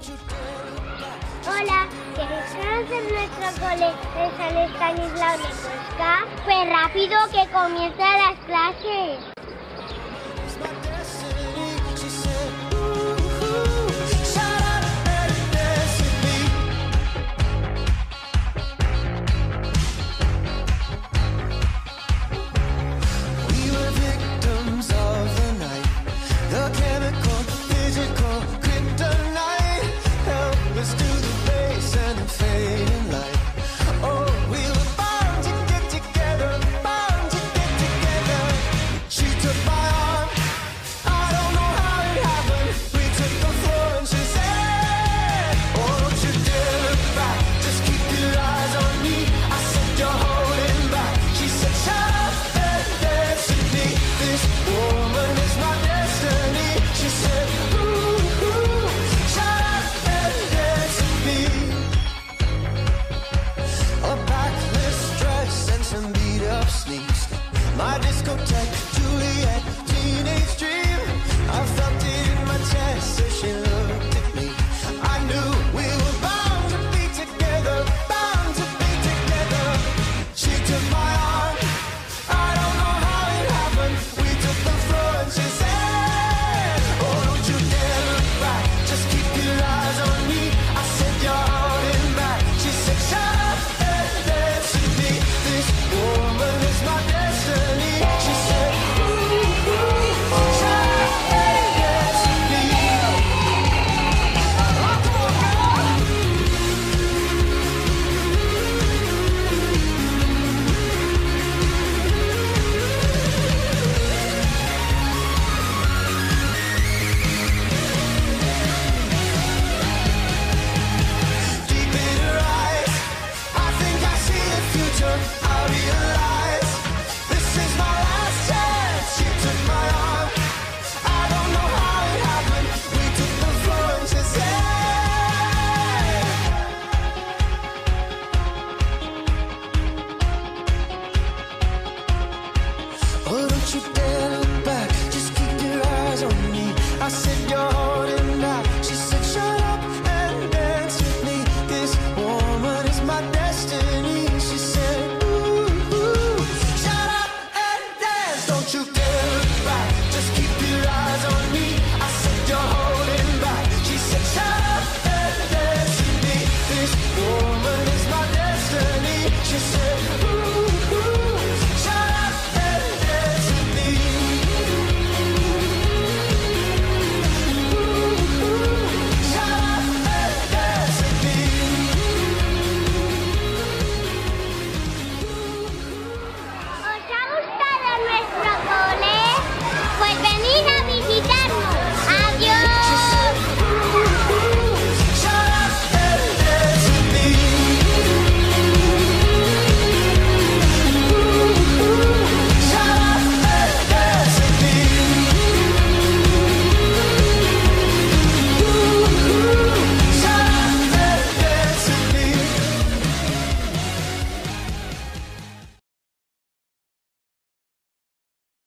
Hola, ¿queréis conocer nuestro cole de San Estanislao de Cosca? Pues rápido que comienzan las clases. My discotheque, Juliet, teenage. you better look back. Just keep your eyes on me. I said.